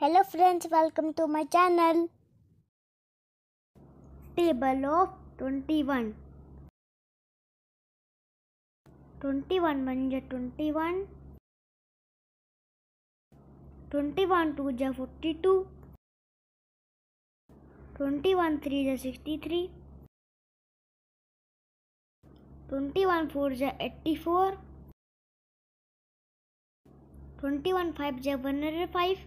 Hello friends welcome to my channel table of twenty one twenty one one मज़े twenty one twenty one two जै forty two twenty one three जै sixty three twenty one four जै eighty four twenty one five जै one hundred five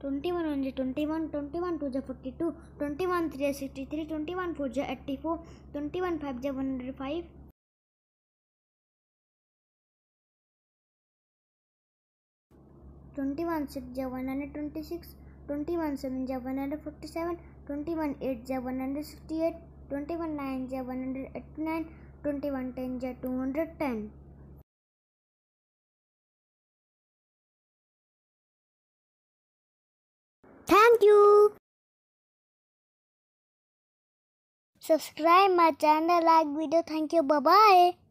126. 21 7 जा 147. 21 8 जा 168. 21 9 जा 189. 21 10 जा 210. 21 1 जा 21. 21 2 जा 42. 21 3 जा 63. 21 4 जा 84. 21 5 जा 105. 21 6 जा 126. 21 7 जा 147. 21 8 जा 168. 21 9 जा 189. 21 10 जा 210. Thank you. Subscribe my channel, like video. Thank you. Bye bye.